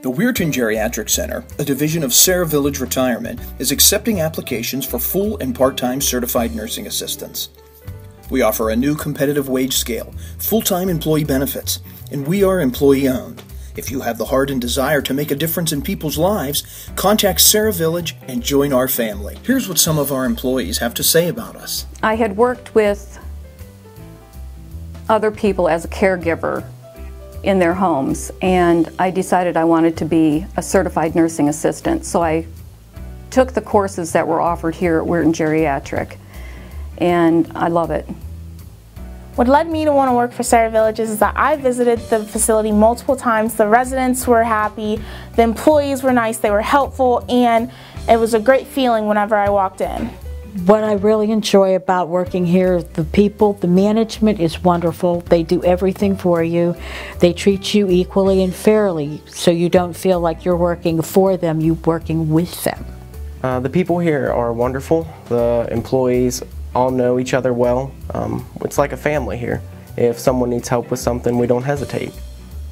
The Weirton Geriatric Center, a division of Serra Village Retirement, is accepting applications for full and part time certified nursing assistants. We offer a new competitive wage scale, full time employee benefits, and we are employee owned. If you have the heart and desire to make a difference in people's lives, contact Serra Village and join our family. Here's what some of our employees have to say about us. I had worked with other people as a caregiver in their homes, and I decided I wanted to be a certified nursing assistant. So I took the courses that were offered here at Weirton Geriatric, and I love it. What led me to want to work for Serra Villages is that I visited the facility multiple times. The residents were happy, the employees were nice, they were helpful, and it was a great feeling whenever I walked in. What I really enjoy about working here, the people, the management is wonderful. They do everything for you. They treat you equally and fairly, so you don't feel like you're working for them, you're working with them. Uh, the people here are wonderful. The employees all know each other well. Um, it's like a family here. If someone needs help with something, we don't hesitate.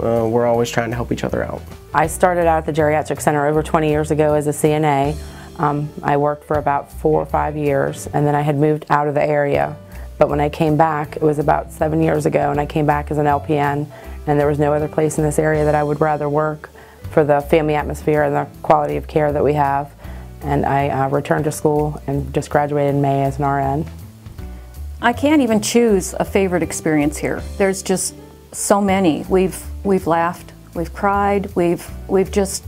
Uh, we're always trying to help each other out. I started out at the Geriatric Center over 20 years ago as a CNA. Um, I worked for about four or five years and then I had moved out of the area. But when I came back, it was about seven years ago, and I came back as an LPN, and there was no other place in this area that I would rather work for the family atmosphere and the quality of care that we have and I uh, returned to school and just graduated in May as an RN. I can't even choose a favorite experience here. There's just so many. We've we've laughed, we've cried, we've we've just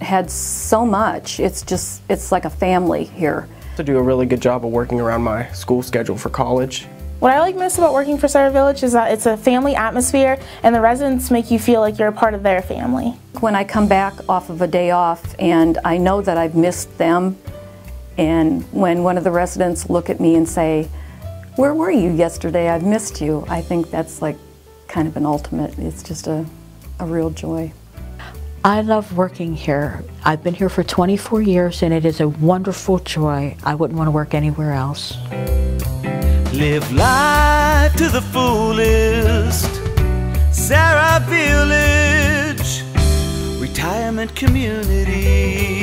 had so much. It's just it's like a family here. To do a really good job of working around my school schedule for college what I like most about working for Serra Village is that it's a family atmosphere and the residents make you feel like you're a part of their family. When I come back off of a day off and I know that I've missed them and when one of the residents look at me and say, where were you yesterday? I've missed you. I think that's like kind of an ultimate. It's just a, a real joy. I love working here. I've been here for 24 years and it is a wonderful joy. I wouldn't want to work anywhere else. Live life to the fullest. Serra Village, retirement community.